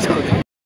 ちょっとね。